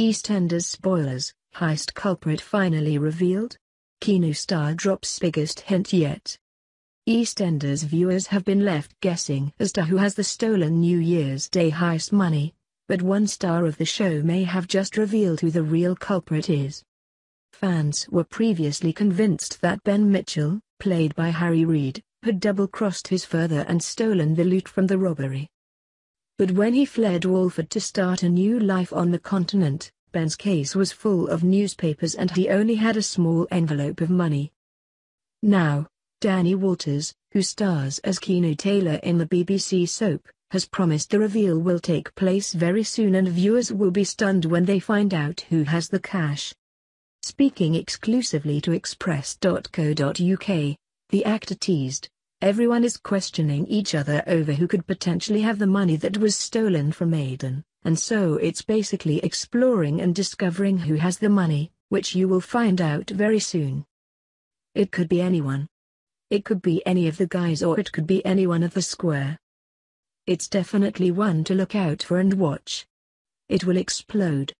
EastEnders spoilers, heist culprit finally revealed? Keanu star drops biggest hint yet. EastEnders viewers have been left guessing as to who has the stolen New Year's Day heist money, but one star of the show may have just revealed who the real culprit is. Fans were previously convinced that Ben Mitchell, played by Harry Reid, had double-crossed his father and stolen the loot from the robbery. But when he fled Walford to start a new life on the continent, Ben's case was full of newspapers and he only had a small envelope of money. Now, Danny Walters, who stars as Keanu Taylor in the BBC soap, has promised the reveal will take place very soon and viewers will be stunned when they find out who has the cash. Speaking exclusively to Express.co.uk, the actor teased, Everyone is questioning each other over who could potentially have the money that was stolen from Aidan, and so it's basically exploring and discovering who has the money, which you will find out very soon. It could be anyone. It could be any of the guys or it could be anyone of the square. It's definitely one to look out for and watch. It will explode.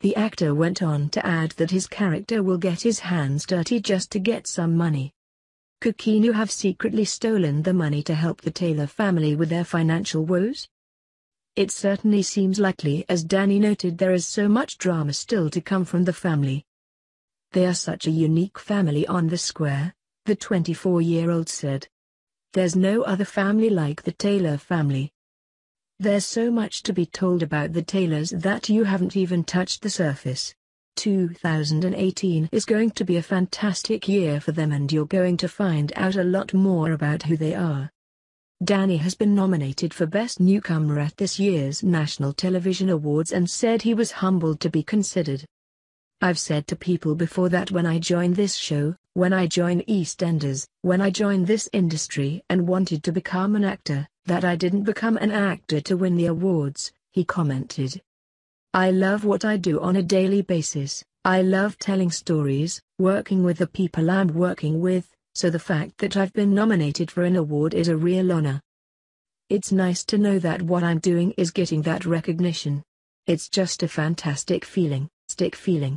The actor went on to add that his character will get his hands dirty just to get some money. Could Keanu have secretly stolen the money to help the Taylor family with their financial woes? It certainly seems likely as Danny noted there is so much drama still to come from the family. They are such a unique family on the square, the 24-year-old said. There's no other family like the Taylor family. There's so much to be told about the Taylors that you haven't even touched the surface. 2018 is going to be a fantastic year for them and you're going to find out a lot more about who they are. Danny has been nominated for Best Newcomer at this year's National Television Awards and said he was humbled to be considered. I've said to people before that when I joined this show, when I joined EastEnders, when I joined this industry and wanted to become an actor, that I didn't become an actor to win the awards, he commented. I love what I do on a daily basis, I love telling stories, working with the people I'm working with, so the fact that I've been nominated for an award is a real honor. It's nice to know that what I'm doing is getting that recognition. It's just a fantastic feeling, stick feeling.